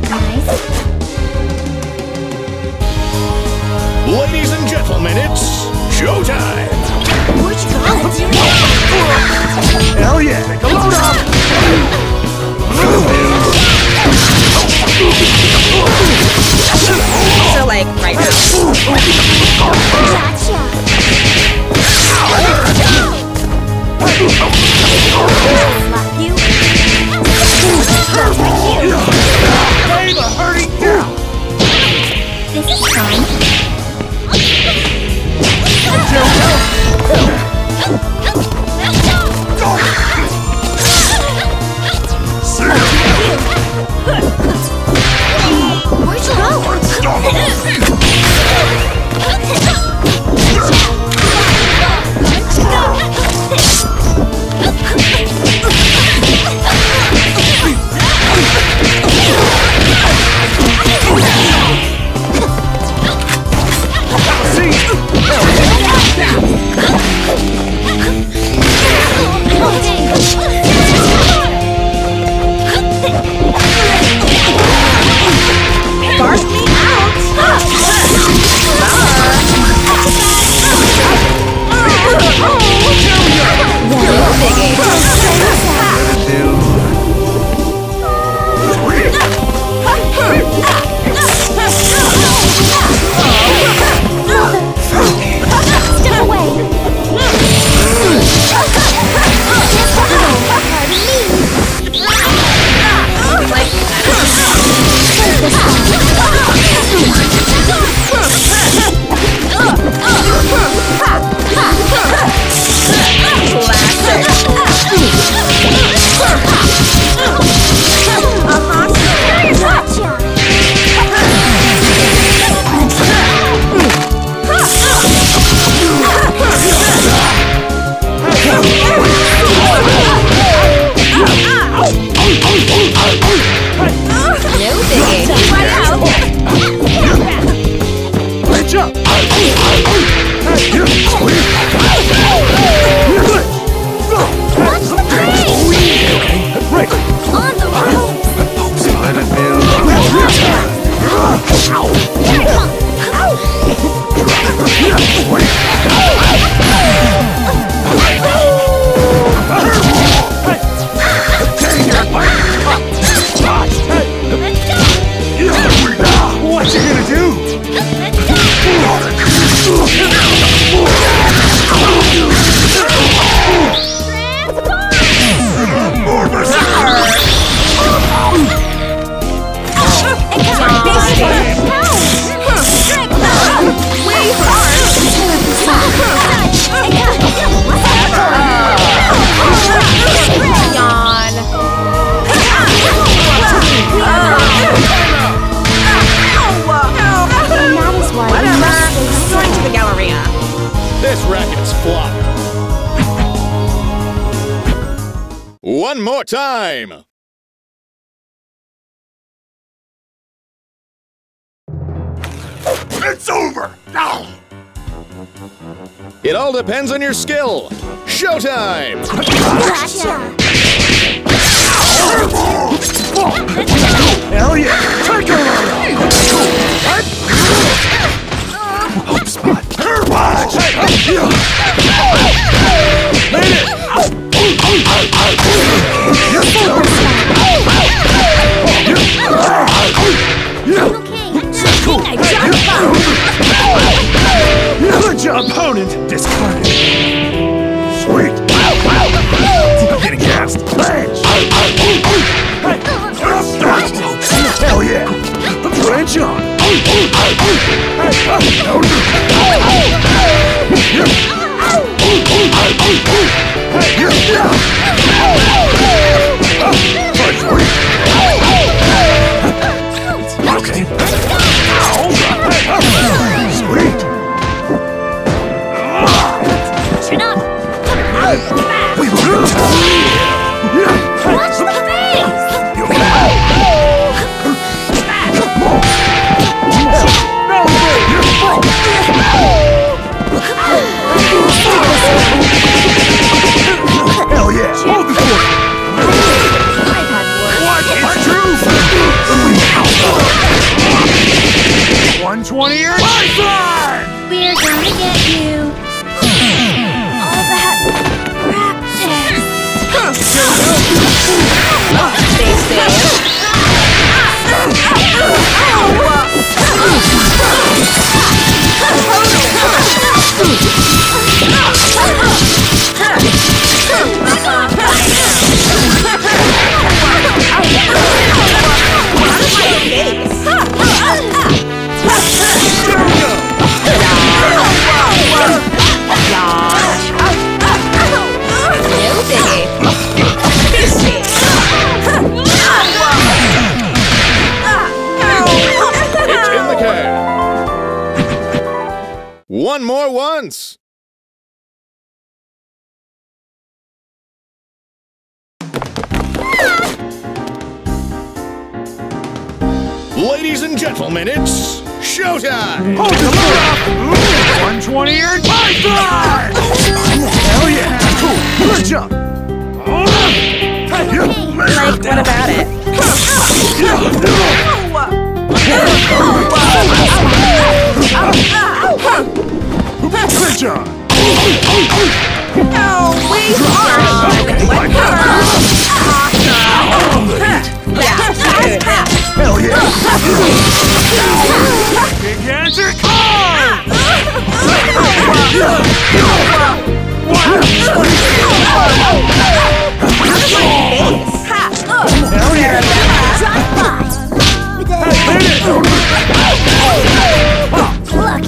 look nice. Ladies and gentlemen, it's showtime! Which college? Hell yeah, take a load up! time. No, no, no. One more time! It's over! Now! It all depends on your skill. Showtime! Gotcha. John. Hey, one once. Ladies and gentlemen, it's showtime! Hold the up! 120 ear Python! Hell yeah! Cool! Good job! Like, what about it? Slow down! Whatever.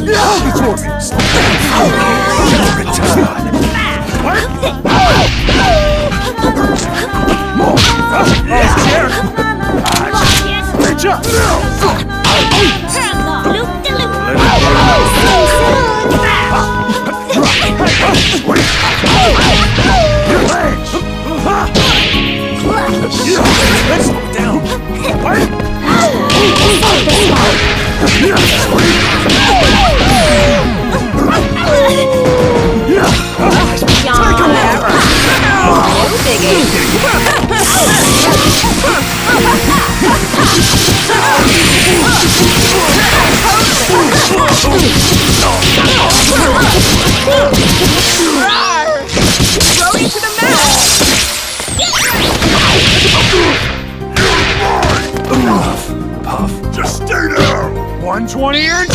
No biggie. Puff! Just stay down! 120 ear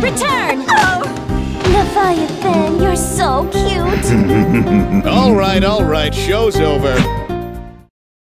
Return! Leviathan, you're so cute. All right, all right, show's over.